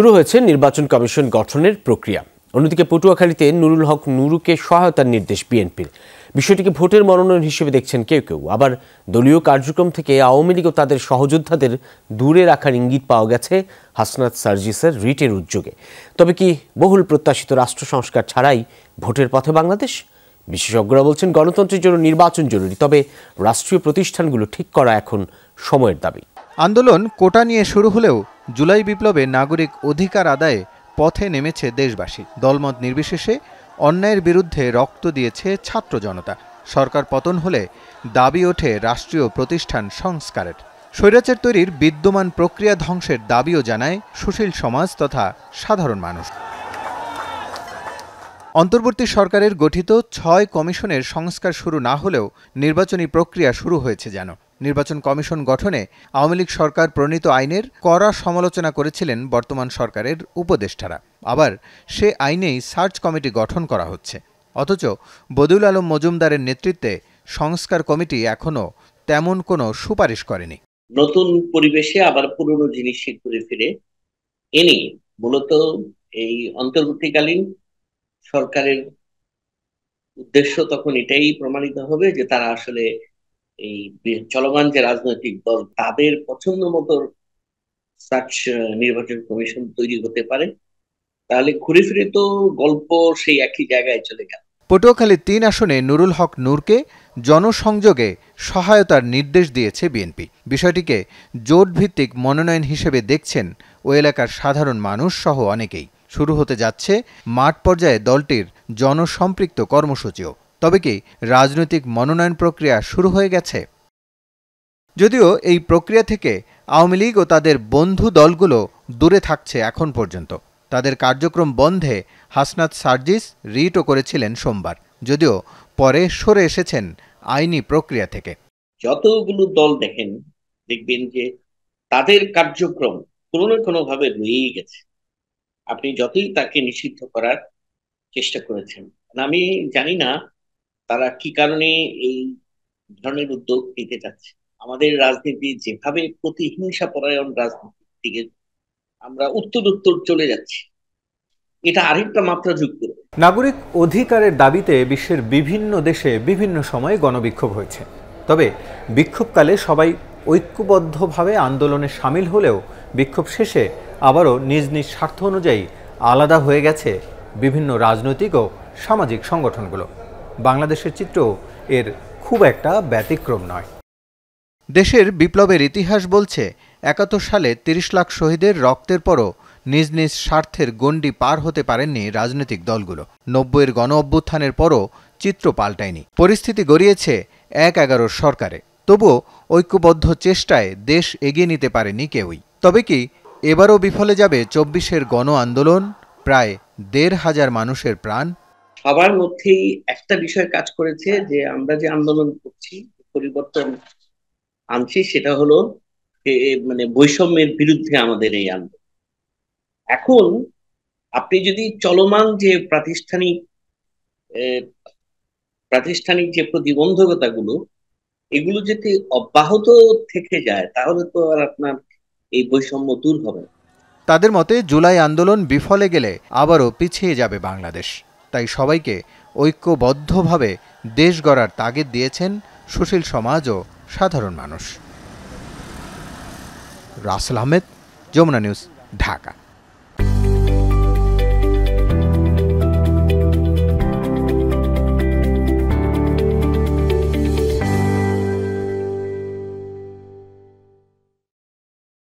শুরু হয়েছে নির্বাচন কমিশন গঠনের প্রক্রিয়া। অন্যদিকে পটুয়াখালীতে নুরুল হক নুরুকে সহায়তার নির্দেশ বিএনপির। বিষয়টিকে ভোটের মনোনয়ন হিসেবে দেখছেন কেউ কেউ। আবার দলীয় কার্যক্রম থেকে আওয়ামী লীগ ও তাদের সহযোদ্ধাদের দূরে রাখার ইঙ্গিত পাওয়া গেছে হাসনাত সার্জিসের রিটের উদ্যোগে। তবে কি বহুল প্রত্যাশিত রাষ্ট্র সংস্কার ছাড়াই ভোটের পথে বাংলাদেশ? বিশেষজ্ঞরা বলছেন গণতন্ত্রের জন্য নির্বাচন জরুরি, তবে রাষ্ট্রীয় প্রতিষ্ঠানগুলো ঠিক করা এখন সময়ের দাবি। আন্দোলন কোটা নিয়ে শুরু হলেও জুলাই বিপ্লবে নাগরিক অধিকার আদায়ে পথে নেমেছে দেশবাসী। দলমত নির্বিশেষে অন্যায়ের বিরুদ্ধে রক্ত দিয়েছে ছাত্র জনতা। সরকার পতন হলে দাবি ওঠে রাষ্ট্রীয় প্রতিষ্ঠান সংস্কারের। স্বৈরাচার তৈরির বিদ্যমান প্রক্রিয়া ধ্বংসের দাবিও জানায় সুশীল সমাজ তথা সাধারণ মানুষ। অন্তর্বর্তী সরকারের গঠিত ছয় কমিশনের সংস্কার শুরু না হলেও নির্বাচনী প্রক্রিয়া শুরু হয়েছে যেন। নির্বাচন কমিশন গঠনে আওয়ামী লীগ সরকার প্রণীত আইনের কড়া সমালোচনা করেছিলেন বর্তমান সরকারের উপদেষ্টারা। আবার সে আইনেই সার্চ কমিটি গঠন করা হচ্ছে। অথচ বদিউল আলম মজুমদারের নেতৃত্বে সংস্কার কমিটি এখনও তেমন কোনো সুপারিশ করেনি। নতুন পরিবেশে আবার পুরনো জিনিস ঘুরে ফিরে এনে মূলত এই অন্তর্বর্তীকালীন সরকারের উদ্দেশ্য তখন এটাই প্রমাণিত হবে যে তারা আসলে এই চলমান যে রাজনৈতিক দল, তাদের পছন্দ মতো নির্বাচন কমিশন তৈরি হতে পারে। তাহলে ঘুরে ফিরে তো গল্প সেই একই জায়গায় চলে গেল। পটুয়াখালী তিন আসনে নুরুল হক নূরকে জনসংযোগে সহায়তার নির্দেশ দিয়েছে বিএনপি। বিষয়টিকে জোটভিত্তিক মনোনয়ন হিসেবে দেখছেন ও এলাকার সাধারণ মানুষ সহ অনেকেই। শুরু হতে যাচ্ছে মাঠ পর্যায়ে দলটির জনসম্পৃক্ত কর্মসূচিও। তবে কি রাজনৈতিক মনোনয়ন প্রক্রিয়া শুরু হয়ে গেছে? যদিও এই প্রক্রিয়া থেকে আওয়ামী লীগ ও তাদের বন্ধু দলগুলো দূরে থাকছে এখন পর্যন্ত। তাদের কার্যক্রম বন্ধে হাসনাত সার্জিস রিটও করেছিলেন সোমবার। যদিও পরে সরে এসেছেন আইনি প্রক্রিয়া থেকে। যতগুলো দল দেখেন, দেখবেন যে তাদের কার্যক্রম কোনো না কোনো ভাবে রয়েই গেছে। আপনি যতই তাকে নিষিদ্ধ করার চেষ্টা করেছেন, আমি জানি না তারা কি কারণে এই ধরনের উদ্যোগ নিতে চাচ্ছে? আমাদের রাজনীতি যেভাবে প্রতিহিংসা পরায়ণ রাজনীতির দিকে আমরা উত্তর উত্তর চলে যাচ্ছি, এটা আরেকটা মাত্রা করবে নাগরিক অধিকারের দাবিতে বিশ্বের বিভিন্ন দেশে বিভিন্ন সময়ে গণবিক্ষোভ হয়েছে। তবে বিক্ষোভকালে সবাই ঐক্যবদ্ধভাবে আন্দোলনে সামিল হলেও বিক্ষোভ শেষে আবারও নিজ নিজ স্বার্থ অনুযায়ী আলাদা হয়ে গেছে বিভিন্ন রাজনৈতিক ও সামাজিক সংগঠনগুলো। বাংলাদেশের চিত্র এর খুব একটা ব্যতিক্রম নয়। দেশের বিপ্লবের ইতিহাস বলছে, একাত্তর সালে তিরিশ লাখ শহীদের রক্তের পরও নিজ নিজ স্বার্থের গণ্ডি পার হতে পারেননি রাজনৈতিক দলগুলো। নব্বইয়ের গণ অভ্যুত্থানের পরও চিত্র পাল্টায়নি। পরিস্থিতি গড়িয়েছে এক এগারোর সরকারে। তবুও ঐক্যবদ্ধ চেষ্টায় দেশ এগিয়ে নিতে পারেনি কেউই। তবে কি, এবারও বিফলে যাবে চব্বিশের গণ আন্দোলন প্রায় দেড় হাজার মানুষের প্রাণ সবার মধ্যেই একটা বিষয় কাজ করেছে যে আমরা যে আন্দোলন করছি, পরিবর্তন আনছি, সেটা হলো মানে বৈষম্যের বিরুদ্ধে আমাদের এই আন্দোলন। এখন আপনি যদি চলমান যে প্রাতিষ্ঠানিক প্রাতিষ্ঠানিক যে প্রতিবন্ধকতাগুলো, এগুলো যদি অব্যাহত থেকে যায়, তাহলে তো আর আপনার এই বৈষম্য দূর হবে তাদের মতে, জুলাই আন্দোলন বিফলে গেলে আবারও পিছিয়ে যাবে বাংলাদেশ। তাই সবাইকে ঐক্যবদ্ধভাবে দেশ গড়ার তাগিদ দিয়েছেন সুশীল সমাজ ও সাধারণ মানুষ। রাসেল আহমেদ, যমুনা নিউজ, ঢাকা।